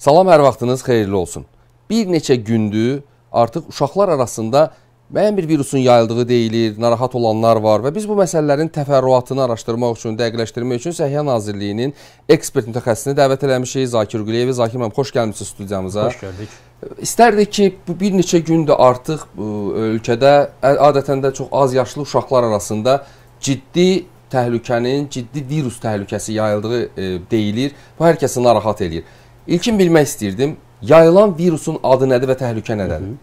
Salam, hər vaxtınız xeyirli olsun. Bir neçə gündür artıq uşaqlar arasında müəyyən bir virusun yayıldığı deyilir, narahat olanlar var və biz bu məsələlərin təfərrüatını araşdırmaq üçün, dəqiqləşdirmək üçün Səhiyyə Nazirliyinin ekspert mütəxəssisini dəvət eləmişik, Zakir Quliyevi. Zakir müəllim, xoş gəlmisiniz studiyamıza. Xoş gördük. İstərdik ki, bu bir neçə gündür artıq ölkədə adətən də çox az yaşlı uşaqlar arasında ciddi təhlükənin, ciddi virus təhlükəsi yayıldığı e, deyilir. Bu hər kəsi narahat eləyir. İlkin bilmək istirdim, yayılan virusun adı nədir və təhlükə nədədir?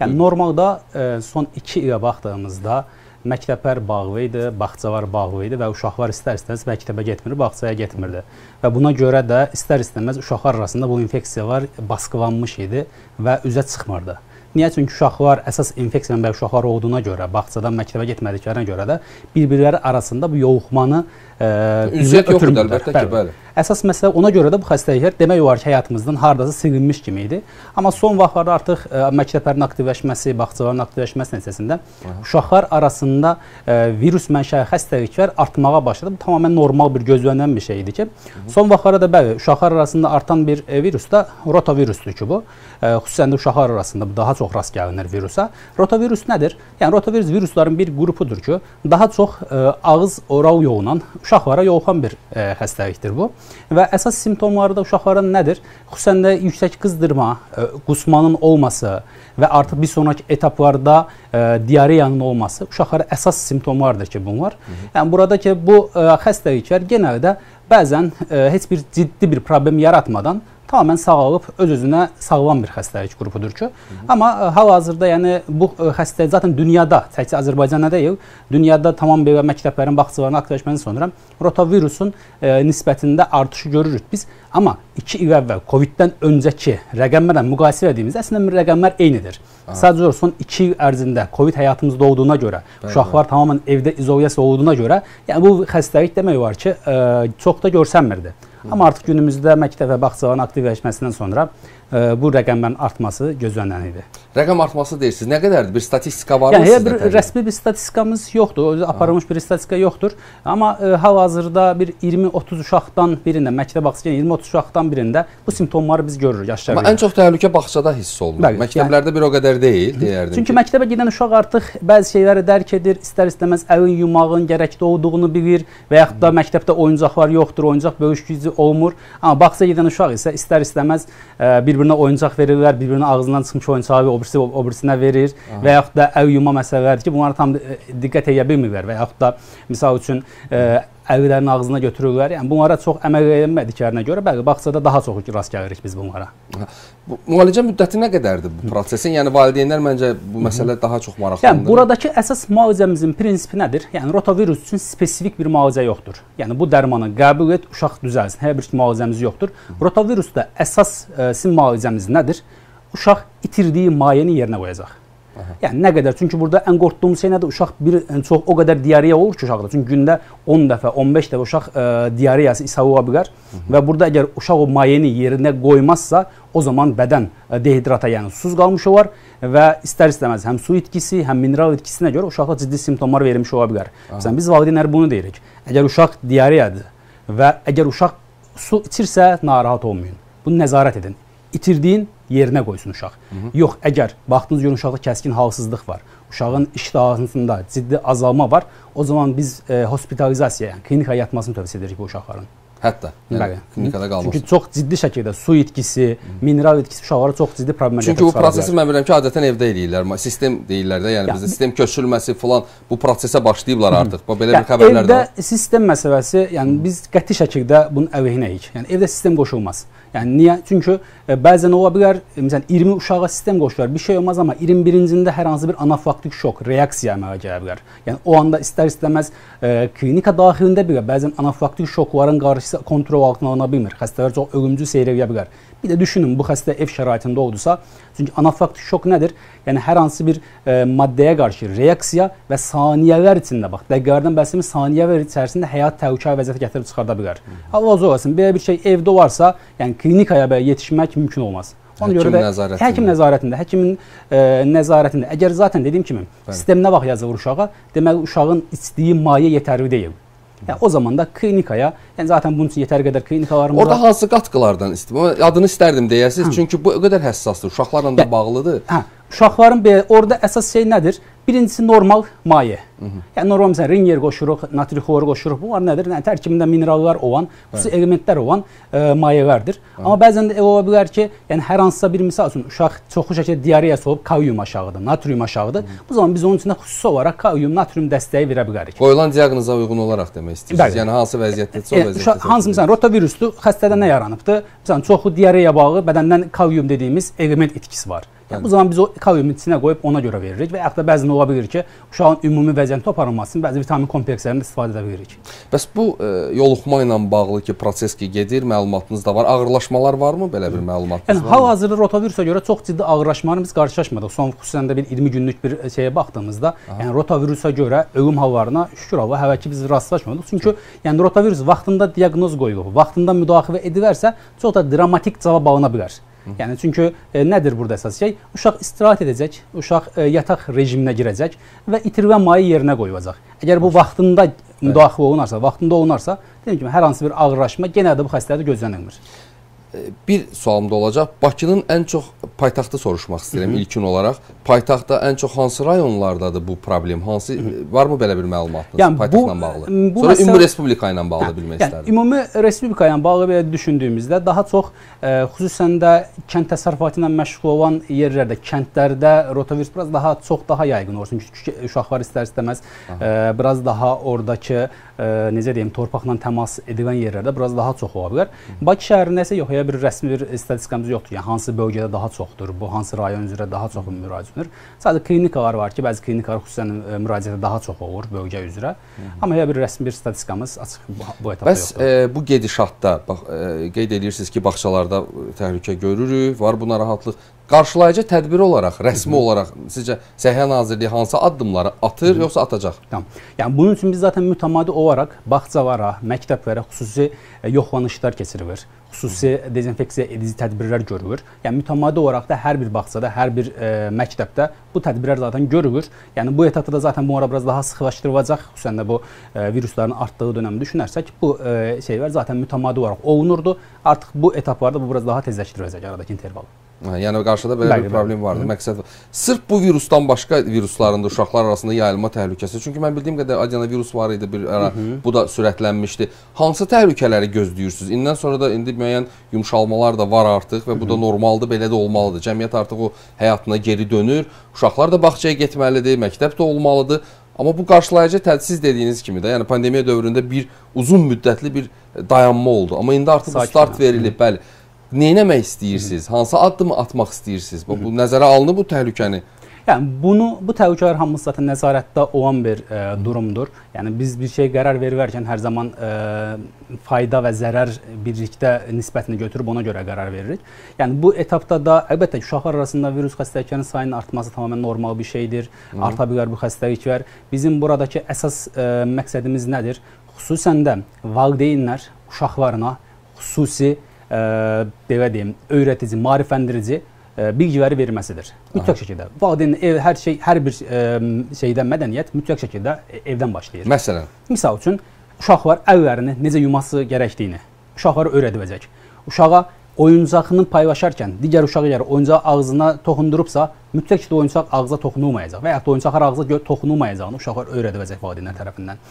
Yəni normalda e, son 2 ilə baxdığımızda məktəblər bağlı idi, bağçalar bağlı idi və uşaqlar istər-istəməz məktəbə getmir, bağçaya getmirdi. Və buna görə də istər-istəməz uşaqlar arasında bu infeksiyalar baskılanmış idi və üzə çıxmırdı. Niyə? Çünki uşaqlar əsas infeksiya mənbəyi uşaqlar olduğuna görə, bağçadan məktəbə getmədiklərinə görə də bir-birləri arasında bu yoluxmanı Ünsiyyət yoxdur əlbəttə ki, bəli. Əsas məsələ ona görə də bu xəstəliklər demək olar ki, həyatımızdan hardasa silinmiş kimi idi. Amma son vaxtlarda artıq ə, məktəblərin aktivləşməsi, bağçaların aktivləşməsi nəticəsində uşaqlar arasında ə, virus mənşəli xəstəliklər artmağa başladı. Bu tamamilə normal bir gözlənilən bir şey idi ki, son vaxtlarda bəli, uşaqlar arasında artan bir e, virus da rotavirusdur ki, bu. Ə, xüsusən də uşaqlar arasında bu daha çox rast gəlinir virusa. Rotavirus nədir? Yəni rotavirus virusların bir qrupudur ki, daha çox ə, ağız oral yolla uşaqlara yoluxan bir ə, xəstəlikdir bu. Və əsas simptomları da uşaqların nədir? Xüsusən də yüksək qızdırma, ə, qusmanın olması və artıq bir sonrakı etaplarda ə, diareyanın olması uşaqlara əsas simptomlardır ki, bunlar. Yəni burada ki, bu ə, xəstəliklər genəldə bəzən heç bir ciddi bir problem yaratmadan tamamilə sağalıb öz-özünə sağlam bir xəstəlik qrupudur ki. Hı -hı. Amma e, hal-hazırda yəni bu e, xəstəlik zaten dünyada, təkcə Azərbaycanda deyil, dünyada tamam belə məktəblərin, bağçaların aktivləşmədən sonra rotavirusun e, nisbətində artışı görürük biz. Amma 2 il əvvəl COVID-dən öncəki rəqəmlərlə müqayisə etdiyimizdə əslində rəqəmlər eynidir. Aha. Sadəcə son 2 il ərzində COVID həyatımızda olduğuna görə, bəli, uşaqlar bəli. tamamilə evdə izolyasiya olduğuna görə, yəni bu xəstəlik demək olar ki, ə, çox da görsənmirdi. Amma artıq günümüzdə məktəb və bağçaların aktivləşməsindən sonra bu rəqəmlərin artması gözlənilən idi. Rəqəm artması deyirsiniz. Nə qədərdir? Bir statistika varmı yəni, sizdə? Yəni bir rəsmi bir statistikamız yoxdur. Özü aparılmış bir statistika yoxdur. Amma hal-hazırda bir 20-30 uşaqdan birində məktəb bağçası 20-30 uşaqdan birində bu simptomları biz görürük aşkar. Amma ən çox təhlükə bağçada hiss olunur. Bəli, Məktəblərdə yəni, bir o qədər deyil, deyərdim. Çünki ki. məktəbə gedən uşaq artıq bəzi şeyləri dərk edir, istər-istəməz əlin yumağın gərəkli olduğunu bilir və yaxud da məktəbdə oyuncaqlar yoxdur, oyuncaq bölüşgücü olmur. Amma bağçaya gedən uşaq isə istər-istəməz e, bir-birinə oyuncaq verirlər, bir-birinin ağzından çıxmış oyuncağı o birisi o birisinə verir Aha. və yaxud da əl yuma məsələləri ki, bunlara tam e, diqqət edə bilmirlər və yaxud da misal üçün ə, e, əllərin ağzına götürürlər. Yəni bunlara çox əməl edilmədiklərinə görə bəli, bağçada daha çox rast gəlirik biz bunlara. Bu müalicə müddəti nə qədərdir bu prosesin? Yəni valideynlər məncə bu məsələ daha çox maraqlıdır. Yəni buradakı əsas müalicəmizin prinsipi nədir? Yəni rotavirus üçün spesifik bir müalicə yoxdur. Yəni bu dərmanı qəbul et, uşaq düzəlsin. Hər bir müalicəmiz yoxdur. Rotavirusda əsas ə, sim müalicəmiz nədir? uşaq itirdiyi mayəni yerinə qoyacaq. Aha. Yəni nə qədər? Çünki burada ən qorxduğumuz şey nədir? Uşaq bir çox o qədər diareya olur ki, uşaqda. Çünki gündə 10 dəfə, 15 dəfə uşaq ə, e, diareyası ishal ola bilər və burada əgər uşaq o mayəni yerinə qoymazsa, o zaman bədən e, dehidrata, yəni susuz qalmış olar və istər-istəməz həm su itkisi, həm mineral itkisinə görə uşaqda ciddi simptomlar vermiş ola bilər. Məsələn, biz valideynlər bunu deyirik. Əgər uşaq diareyadır və əgər uşaq su içirsə, narahat olmayın. Bunu nəzarət edin itirdiyin yerinə qoysun uşaq. Hı -hı. Yox, əgər baxdınız görün uşaqda kəskin halsızlıq var, uşağın iştahında ciddi azalma var, o zaman biz e, hospitalizasiya, yəni klinikaya yatmasını tövsiyə edirik bu uşaqların. Hətta yəni klinikada qalması. Çünki çox ciddi şəkildə su itkisi, mineral itkisi uşaqlara çox ciddi problemlər Çünki bu prosesi mən bilirəm ki, adətən evdə eləyirlər. Sistem deyirlər də, yəni, yəni bizdə sistem köçürülməsi falan bu prosesə başlayıblar artıq. Bu belə yəni, bir xəbərlər də var. Evdə sistem məsələsi, yəni biz qəti şəkildə bunun əleyhinəyik. Yəni evdə sistem qoşulmaz. Yəni niyə? Çünki e, bəzən ola bilər, məsələn 20 uşağa sistem qoşular, bir şey olmaz amma 21-cində hər hansı bir anafilaktik şok, reaksiya əmələ gələ bilər. Yəni o anda istər-istəməz e, klinika daxilində belə bəzən anafilaktik şokların qarşısı kontrol altına alına bilmir. Xəstələr çox ölümcül seyr edə bilər. Bir də düşünün bu xəstə ev şəraitində oldusa, çünki anafilaktik şok nədir? Yəni hər hansı bir e, maddəyə qarşı reaksiya və saniyələr içində bax, dəqiqələrdən bəhs etmir, saniyələr içərisində həyat təhlükəli vəziyyətə gətirib çıxarda bilər. Allah olsun, belə bir şey evdə olarsa, yəni klinikaya belə yetişmək mümkün olmaz. Ona görə də nəzarətində. həkim nəzarətində, həkimin e, nəzarətində. Əgər zaten dediyim kimi Bəli. sistem nə vaxt yazılır uşağa, deməli uşağın içdiyi maye yetərli deyil. Yəni o zaman da klinikaya, yəni zaten bunun üçün yetəri qədər klinikalarımız Orada var. hansı qatqılardan istifadə? Adını istərdim deyəsiniz, çünki bu o qədər həssasdır. Uşaqlarla da Hə. bağlıdır. Hə, uşaqların orada əsas şey nədir? Birincisi normal maye. Yəni normal məsələn ringer qoşuruq, natri xloru qoşuruq. Bunlar nədir? Yəni tərkibində minerallar olan, xüsusi elementlər olan e, mayələrdir. Amma bəzən də elə ola bilər ki, yəni hər hansısa bir misal üçün uşaq çoxlu şəkildə diareyası olub, kalium aşağıdır, natrium aşağıdır. Bu zaman biz onun üçün xüsusi olaraq kalium, natrium dəstəyi verə bilərik. Qoyulan diaqnoza uyğun olaraq demək istəyirsiniz. Bəli. Yəni hansı vəziyyətdədirsə o Yəni, vəziyyətdə. uşaq hansı məsələn rotaviruslu xəstədə nə yaranıbdı? Məsələn, çoxlu diareya bağlı bədəndən kalium dediyimiz element itkisi var. Yəni, bu zaman biz o kaliumu içinə qoyub ona görə veririk və yaxud da bəzən ola bilər ki, uşağın ümumi vəziyyətinin toparlanması üçün bəzi vitamin komplekslərindən istifadə edə bilirik. Bəs bu e, yoluxma ilə bağlı ki, proses ki gedir, məlumatınız da var. Ağırlaşmalar varmı belə bir məlumatınız Yəni hal-hazırda rotavirusa görə çox ciddi ağırlaşmalarla biz qarşılaşmadıq. Son xüsusən də bir 20 günlük bir şeyə baxdığımızda, yəni rotavirusa görə ölüm hallarına şükür Allah hələ ki biz rastlaşmadıq. Çünki yəni rotavirus vaxtında diaqnoz qoyulub, vaxtında müdaxilə edilərsə çox da dramatik cavab alına bilər. Yəni çünki e, nədir burada əsas şey? Uşaq istirahət edəcək, uşaq e, yataq rejiminə girəcək və itirilən maye yerinə qoyulacaq. Əgər bu vaxtında müdaxilə olunarsa, vaxtında olunarsa, dediyim kimi hər hansı bir ağırlaşma yenə də bu xəstədə gözlənilmir. Bir sualım da olacaq. Bakının ən çox paytaxtı soruşmaq istəyirəm ilkin olaraq. Paytaxtda ən çox hansı rayonlardadır bu problem? Hansı varmı belə bir məlumatınız Yəni bu- paytaxtla bağlı? bu Sonra məsələ- ümumi respublika ilə bağlı Hə, bilmək yəni, istərdim. ümumi respublika ilə bağlı belə düşündüyümüzdə daha çox e, xüsusən də kənd təsərrüfatı ilə məşğul olan yerlərdə, kəndlərdə rotavirus biraz daha çox daha yayğın olsun. Çünki uşaqlar istər-istəməz e, biraz daha oradakı e, necə deyim, torpaqla təmas edilən yerlərdə biraz daha çox ola bilər. Bakı şəhərində isə yox, elə bir rəsmi bir statistikamız yoxdur. Yəni hansı bölgədə daha çoxdur, bu hansı rayon üzrə daha çox müraciət edilir. Sadəcə klinikalar var ki, bəzi klinikalar xüsusən müraciətə daha çox olur bölgə üzrə. Amma elə bir rəsmi bir statistikamız açıq bu, bu etapda Bəs yoxdur. e, bu gedişatda bax e, qeyd edirsiniz ki, bağçalarda təhlükə görürük, var buna rahatlıq. Qarşılayıcı tədbir olaraq, rəsmi olaraq sizcə Səhiyyə Nazirliyi hansı addımları atır yoxsa atacaq? Tamam. Yəni bunun üçün biz zaten mütəmadi olaraq bağçalara, məktəblərə xüsusi e, yoxlanışlar keçirilir. Xüsusi dezinfeksiya edici tədbirlər görülür. Yəni mütəmadi olaraq da hər bir bağçada, hər bir e, məktəbdə bu tədbirlər zaten görülür. Yəni bu etapda da zaten bu ara biraz daha sıxlaşdırılacaq. Xüsusən də bu e, virusların artdığı dönəmi düşünərsək, bu e, şeylər zaten mütəmadi olaraq olunurdu. Artıq bu etaplarda bu biraz daha tezləşdiriləcək aradakı interval. Yəni qarşıda belə Bəli, bir problem vardı. Məqsəd sırf bu virusdan başqa virusların da uşaqlar arasında yayılma təhlükəsi. Çünki mən bildiyim qədər adenovirus var idi bir ara. Bu da sürətlənmişdi. Hansı təhlükələri gözləyirsiniz? İndən sonra da indi müəyyən yumşalmalar da var artıq və bu da normaldır, belə də olmalıdır. Cəmiyyət artıq o həyatına geri dönür. Uşaqlar da bağçaya getməlidir, məktəb də olmalıdır. Amma bu qarşılayıcı tədsiz dediyiniz kimi də, yəni pandemiya dövründə bir uzun müddətli bir dayanma oldu. Amma indi artıq Sakin, start verilib, bəli. Neynəmək istəyirsiniz? Hansı addımı atmaq istəyirsiniz? Bu, bu nəzərə alınıb bu təhlükəni? Yəni bunu bu təhlükələr hamısı zaten nəzarətdə olan bir e, durumdur. Yəni biz bir şey qərar verirkən hər zaman e, fayda və zərər birlikdə nisbətini götürüb ona görə qərar veririk. Yəni bu etapda da əlbəttə ki, uşaqlar arasında virus xəstəliklərinin sayının artması tamamilə normal bir şeydir. Arta bilər bu xəstəliklər. Bizim buradakı əsas e, məqsədimiz nədir? Xüsusən də valideynlər uşaqlarına xüsusi belə deyim, öyrədici, maarifləndirici e, bilgiləri verməsidir. Mütləq şəkildə. Valideyn ev hər şey, hər bir e, şeydə mədəniyyət mütləq şəkildə e- evdən başlayır. Məsələn, Misal üçün uşaqlar əllərini necə yuması gərəkdiyini uşaqlara öyrədiləcək. Uşağa oyuncağını paylaşarkən digər uşaq əgər oyuncağı ağzına toxundurubsa, mütləq şəkildə oyuncaq ağza toxunulmayacaq və yaxud da oyuncaqlar ağza toxunulmayacağını uşaqlar öyrədiləcək valideynlər tərəfindən.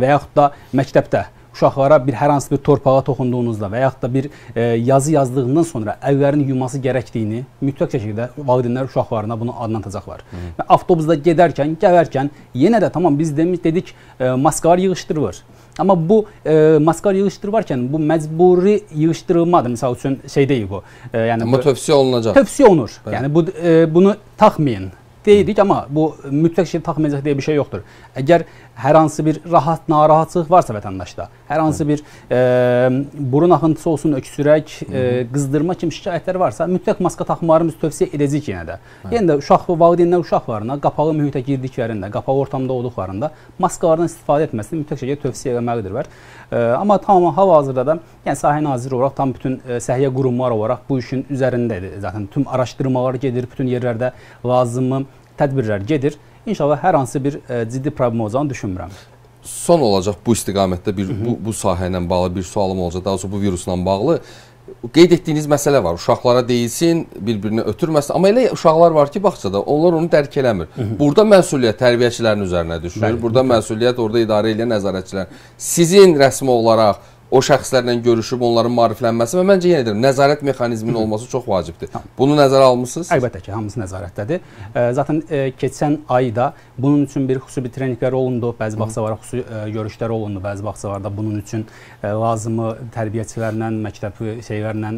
Və yaxud da məktəbdə uşaqlara bir hər hansı bir torpağa toxunduğunuzda və yaxud da bir e, yazı yazdığından sonra əllərini yuması gərəkdiyini mütləq şəkildə valideynlər uşaqlarına bunu anlatacaqlar. Və avtobusda gedərkən, gələrkən yenə də tamam biz demiş dedik e, maskalar yığışdırılır. Amma bu e, maskalar yığışdırılarkən bu məcburi yığışdırılmadır. Məsəl üçün şey deyil bu. E, yəni bu- tövsiyə olunacaq. tövsiyə olunur. Bəli. Yəni bu e, bunu taxmayın deyirik, amma bu mütləq şey taxmayacaq deyə bir şey yoxdur. Əgər hər hansı bir rahat, narahatlıq varsa vətəndaşda, hər hansı bir e, burun axıntısı olsun, öksürək, e, qızdırma kimi şikayətlər varsa, mütləq maska taxmalarımız tövsiyə edəcəyik yenə də. Yenə də uşaq və valideynlər uşaqlarına qapalı mühitə girdiklərində, qapalı ortamda olduqlarında maskalardan istifadə etməsini mütləq şəkildə tövsiyə etməlidirlər. E, amma tamam hal-hazırda da, yəni Səhiyyə Naziri olaraq tam bütün e, səhiyyə qurumları olaraq bu işin üzərindədir. Zaten tüm araşdırmalar gedir, bütün yerlərdə lazımı tədbirlər gedir. İnşallah hər hansı bir e, ciddi problem olacağını düşünmürəm. son olacaq bu istiqamətdə bir bu, bu sahə ilə bağlı bir sualım olacaq. Daha doğrusu bu virusla bağlı qeyd etdiyiniz məsələ var. Uşaqlara deyilsin, bir-birinə ötürməsin. Amma elə uşaqlar var ki, bağçada onlar onu dərk eləmir. Hı -hı. Burada məsuliyyət tərbiyəçilərin üzərinə düşür. Bəli, Burada məsuliyyət orada idarə edən nəzarətçilər. Sizin rəsmi olaraq o şəxslərlə görüşüb onların maariflənməsi və məncə yenə deyirəm, nəzarət mexanizminin olması çox vacibdir. Bunu nəzərə almısınız? Əlbəttə ki, hamısı nəzarətdədir. Zaten keçən ayda bunun üçün bir xüsusi treninqlər olundu, bəzi bağçalara xüsusi görüşlər olundu, bəzi bağçalarda bunun üçün lazımı tərbiyəçilərlə, məktəb şeylərlə,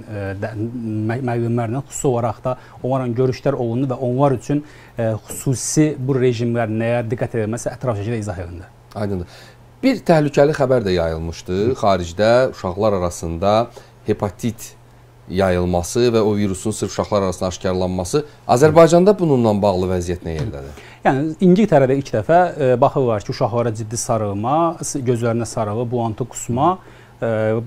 müəllimlərlə xüsusi olaraq da onlarla görüşlər olundu və onlar üçün xüsusi bu rejimlər nəyə diqqət edilməsi ətraf şəkildə izah edildi. Aydındır. Bir təhlükəli xəbər də yayılmışdı. Xaricdə uşaqlar arasında hepatit yayılması və o virusun sırf uşaqlar arasında aşkarlanması Azərbaycanda bununla bağlı vəziyyət nə yerdədir? Yəni İngiltərədə ilk dəfə e, baxırlar ki, uşaqlara ciddi sarılma, gözlərinə sarığı, buantı, qusma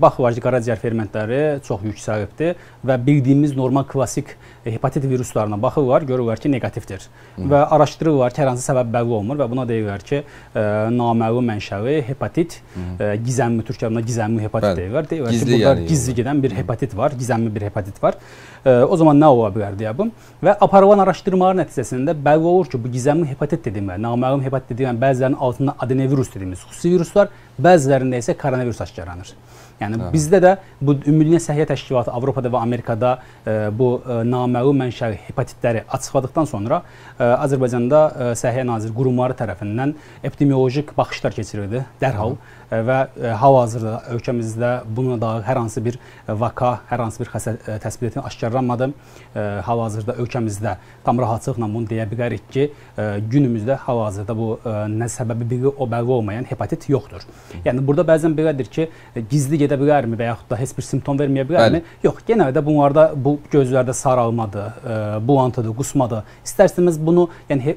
baxırlar ki, qaraciyər fermentləri çox yüksəlibdir və bildiyimiz normal klassik hepatit viruslarına baxırlar, görürlər ki, neqativdir. Hı. Və araşdırırlar ki, hər hansı səbəb bəlli olmur və buna deyirlər ki, ə, naməlum mənşəli hepatit, ə, gizəmli Türkiyədə gizəmli hepatit Bəli. deyirlər. Deyirlər gizli ki, burada yəni, gizli gedən bir hepatit var, gizəmli bir hepatit var. Ə, o zaman nə ola bilər deyə bu və aparılan araşdırmalar nəticəsində bəlli olur ki, bu gizəmli hepatit dediyimlər, naməlum hepatit dediyimlər bəzilərinin altında adenovirus dediyimiz xüsusi viruslar, bəzilərində isə koronavirus aşkarlanır. Yəni Hə. bizdə də bu Ümumdünya Səhiyyə Təşkilatı Avropada və Amerikada e, bu e, naməlum mənşəli hepatitləri açıqladıqdan sonra e, Azərbaycanda e, Səhiyyə Nazir qurumları tərəfindən epidemioloji baxışlar keçirildi dərhal. Hı və e, hal-hazırda ölkəmizdə buna dair hər hansı bir vaka, hər hansı bir xəstə e, təsbit edilən aşkarlanmadı. E, hal-hazırda ölkəmizdə tam rahatlıqla bunu deyə bilərik ki, günümüzdə hal-hazırda bu nə səbəbi biri o bəlli olmayan hepatit yoxdur. Yəni burada bəzən belədir ki, gizli gedə bilərmi və yaxud da heç bir simptom verməyə bilərmi? Bəli. Yox, genəldə bunlarda bu gözlərdə saralmadır, bulantıdır, qusmadır. İstərsəniz bunu, yəni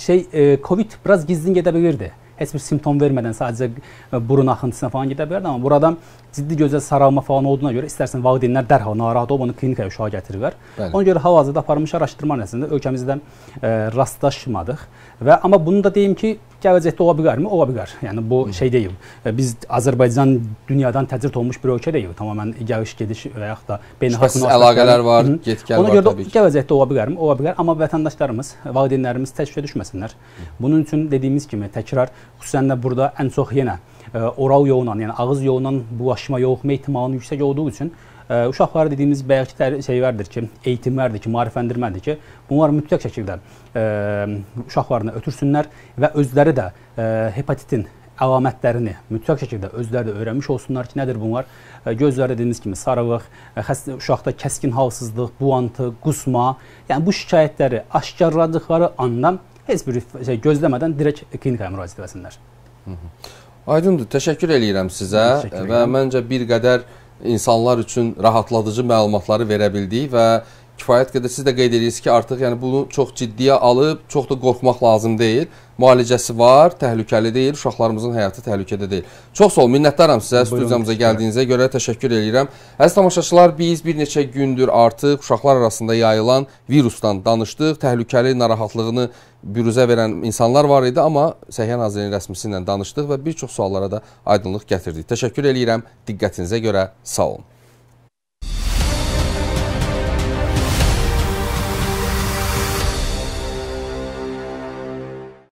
şey COVID biraz gizlin gedə bilirdi heç bir simptom vermədən sadəcə e, burun axıntısına falan gedə bilərdi, amma burada ciddi gözə saralma falan olduğuna görə istərsən valideynlər dərhal narahat olub onu klinikaya uşağı gətirirlər. Bəli. Ona görə hal-hazırda aparılmış araşdırma nəticəsində ölkəmizdə e, rastlaşmadıq və amma bunu da deyim ki, gələcəkdə ola bilərmi? Ola bilər. Yəni bu Hı. şey deyil. E, biz Azərbaycan dünyadan təcrid olunmuş bir ölkə deyil. Tamamilə gəliş gediş və yaxud da beynəlxalq əlaqələr var, get-gəl var Ona görə də gələcəkdə ola bilərmi? Ola bilər, amma vətəndaşlarımız, valideynlərimiz təşvişə düşməsinlər. Bunun üçün dediyimiz kimi təkrar xüsusən də burada ən çox yenə oral yolla, yəni ağız yolla bulaşma yoluxma ehtimalının yüksək olduğu üçün uşaqlara dediyimiz bayaqki şeylərdir ki, eğitimlərdir ki, maarifləndirmədir ki, bunlar mütləq şəkildə uşaqlarına ötürsünlər və özləri də hepatitin əlamətlərini mütləq şəkildə özləri də öyrənmiş olsunlar ki, nədir bunlar? Gözlərdə dediyimiz kimi sarılıq, xəstə uşaqda kəskin halsızlıq, buantı, qusma, yəni bu şikayətləri aşkarladıqları andan heç bir şey gözləmədən direkt klinikaya müraciət etsinlər. Aydındır. Təşəkkür eləyirəm sizə və məncə bir qədər insanlar üçün rahatladıcı məlumatları verə bildik və kifayət qədər siz də qeyd edirsiniz ki, artıq yəni bunu çox ciddiyə alıb, çox da qorxmaq lazım deyil. Müalicəsi var, təhlükəli deyil, uşaqlarımızın həyatı təhlükədə deyil. Çox sağ olun, minnətdaram sizə studiyamıza gəldiyinizə görə təşəkkür edirəm. Əziz tamaşaçılar, biz bir neçə gündür artıq uşaqlar arasında yayılan virusdan danışdıq. Təhlükəli narahatlığını büruzə verən insanlar var idi, amma Səhiyyə Nazirliyinin rəsmisi ilə danışdıq və bir çox suallara da aydınlıq gətirdik. Təşəkkür eləyirəm diqqətinizə görə. Sağ olun.